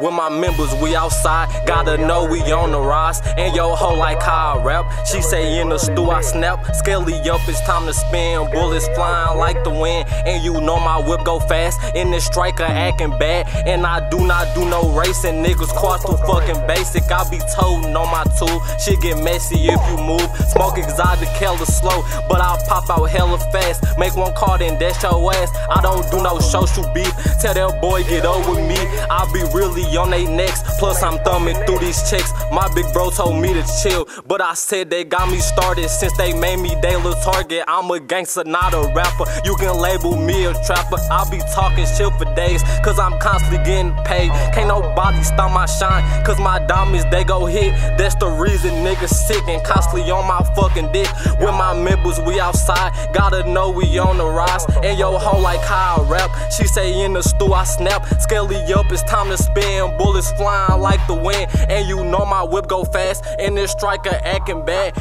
With my members, we outside. Gotta know we on the rise. And yo hoe like how I rap. She say in the stew I snap. Skelly up, it's time to spin. Bullets flying like the wind. And you know my whip go fast. In this striker acting bad. And I do not do no racing. Niggas quad too fucking basic. I be toting on my tool. Shit get messy if you move. Smoke exotic, hella slow. But I'll pop out hella fast. Make one call, then dash your ass. I don't do no social beef. Tell that boy get over me. I be really on they necks. Plus I'm thumbing through these checks. My big bro told me to chill, but I said they got me started since they made me they little target. I'm a gangster, not a rapper. You can label me a trapper. I'll be talking shit for days, cause I'm constantly getting paid. Can't nobody stop my shine, cause my diamonds they go hit. That's the reason niggas sick and constantly on my fucking dick. With my members, we outside. Gotta know we on the rise. And yo hoe like how I rap. She say in the stew I snap. Skelly up, it's time to spin. Bullets flying like the wind. And you know my whip go fast. And this striker acting bad.